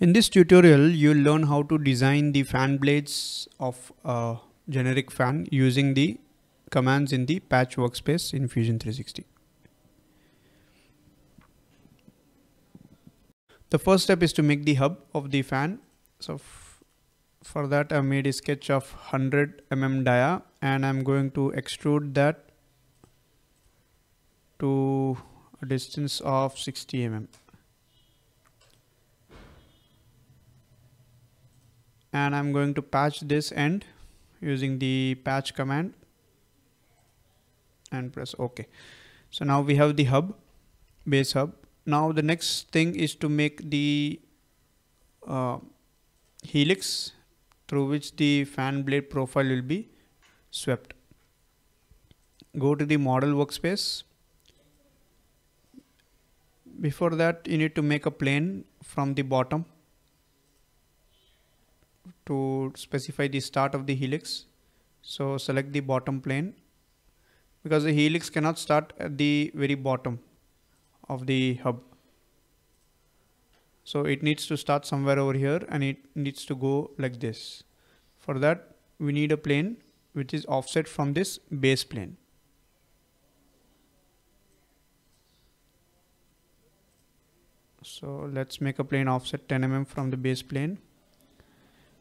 In this tutorial, you'll learn how to design the fan blades of a generic fan using the commands in the patch workspace in Fusion 360. The first step is to make the hub of the fan. So for that I made a sketch of 100 mm dia and I'm going to extrude that to a distance of 60 mm. And I'm going to patch this end using the patch command and press OK. So now we have the hub, base hub. Now the next thing is to make the uh, helix through which the fan blade profile will be swept. Go to the model workspace. Before that you need to make a plane from the bottom to specify the start of the helix. So select the bottom plane because the helix cannot start at the very bottom of the hub. So it needs to start somewhere over here and it needs to go like this. For that we need a plane which is offset from this base plane. So let's make a plane offset 10 mm from the base plane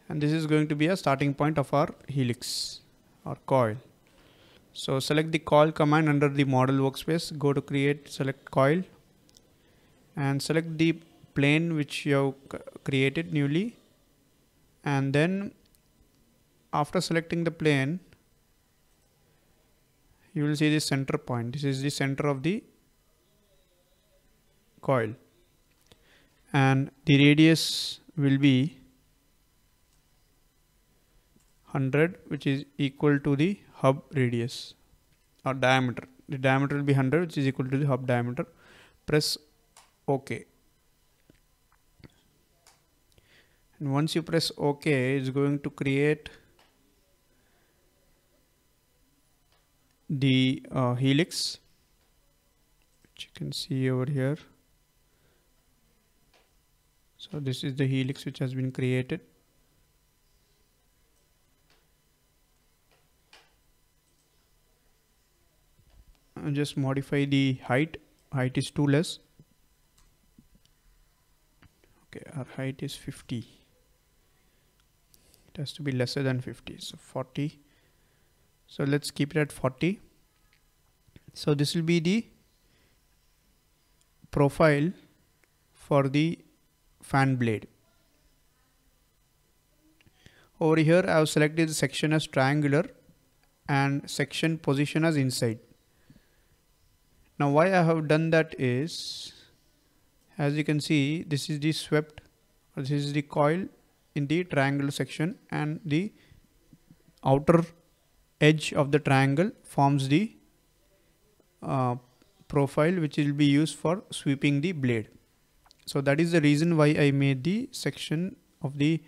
and this is going to be a starting point of our helix or coil. So select the coil command under the model workspace, go to create, select coil and select the plane which you have created newly. And then after selecting the plane you will see the center point. This is the center of the coil. And the radius will be 100 which is equal to the hub radius or diameter. The diameter will be 100 which is equal to the hub diameter. Press ok and once you press ok it's going to create the uh, helix which you can see over here. So this is the helix which has been created just modify the height. Height is too less. Okay our height is 50 it has to be lesser than 50 so 40 so let's keep it at 40 so this will be the profile for the fan blade. Over here I have selected the section as triangular and section position as inside now why I have done that is as you can see this is the swept this is the coil in the triangle section and the outer edge of the triangle forms the uh, profile which will be used for sweeping the blade. So that is the reason why I made the section of the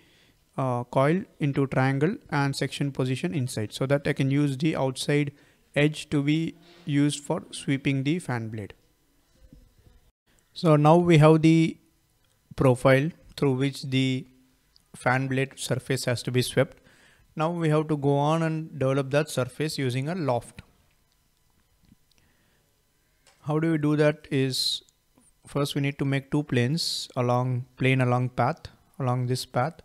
uh, coil into triangle and section position inside so that I can use the outside edge to be used for sweeping the fan blade. So now we have the profile through which the fan blade surface has to be swept. Now we have to go on and develop that surface using a loft. How do we do that is first we need to make two planes along plane along path along this path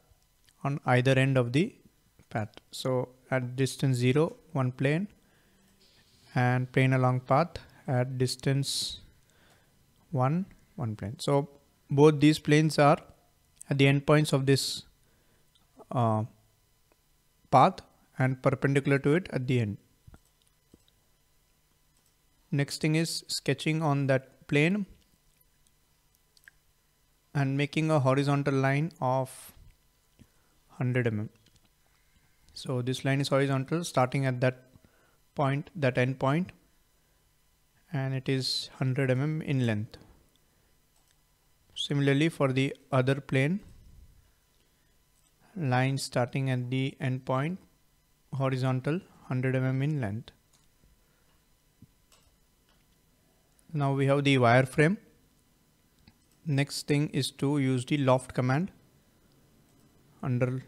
on either end of the path. So at distance 0 one plane and plane along path at distance 1 1 plane. So both these planes are at the endpoints of this uh, path and perpendicular to it at the end. Next thing is sketching on that plane and making a horizontal line of 100 mm. So this line is horizontal starting at that point that end point and it is 100 mm in length. Similarly for the other plane line starting at the end point horizontal 100 mm in length. Now we have the wireframe. Next thing is to use the loft command. Under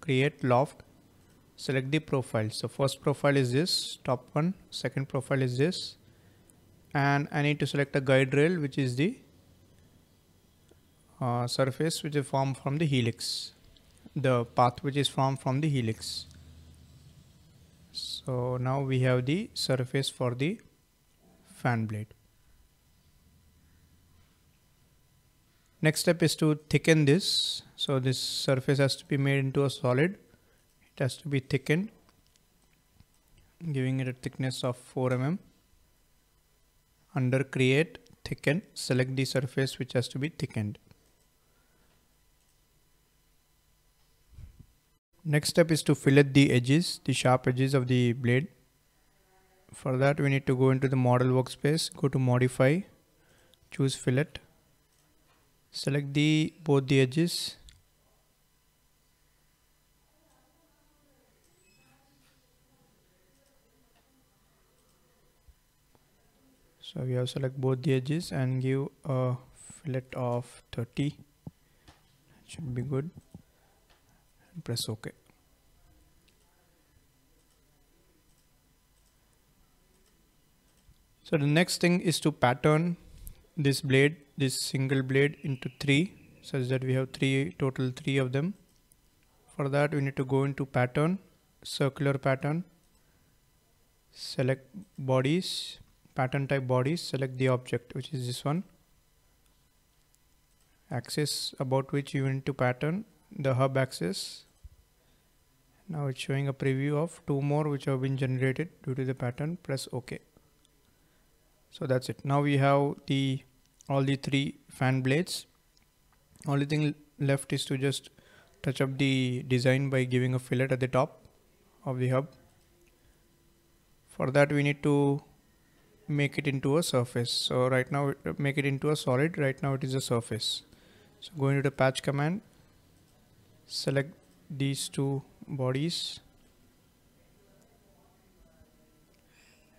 create loft select the profile. So first profile is this top one. Second profile is this. And I need to select a guide rail which is the uh, surface which is formed from the helix. The path which is formed from the helix. So now we have the surface for the fan blade. Next step is to thicken this. So this surface has to be made into a solid it has to be thickened giving it a thickness of 4 mm. Under create thicken select the surface which has to be thickened. Next step is to fillet the edges the sharp edges of the blade. For that we need to go into the model workspace go to modify choose fillet. Select the both the edges so we have select both the edges and give a fillet of 30 should be good and press OK. So the next thing is to pattern this blade, this single blade into three such that we have three total three of them. For that we need to go into pattern, circular pattern, select bodies, pattern type bodies, select the object which is this one, axis about which you need to pattern the hub axis. Now it's showing a preview of two more which have been generated due to the pattern press ok. So that's it. Now we have the all the three fan blades. Only thing left is to just touch up the design by giving a fillet at the top of the hub. For that we need to make it into a surface. So right now uh, make it into a solid right now it is a surface. So go into the patch command select these two bodies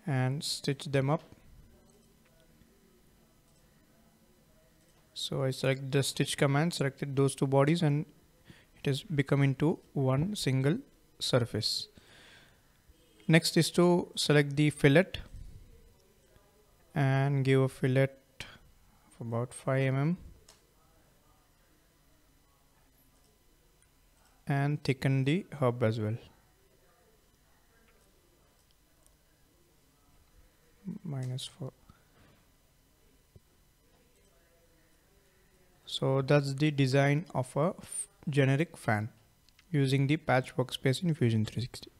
and stitch them up. So I select the stitch command selected those two bodies and it has become into one single surface. Next is to select the fillet and give a fillet of about 5 mm and thicken the hub as well. Minus 4 so that's the design of a generic fan using the patch workspace in Fusion 360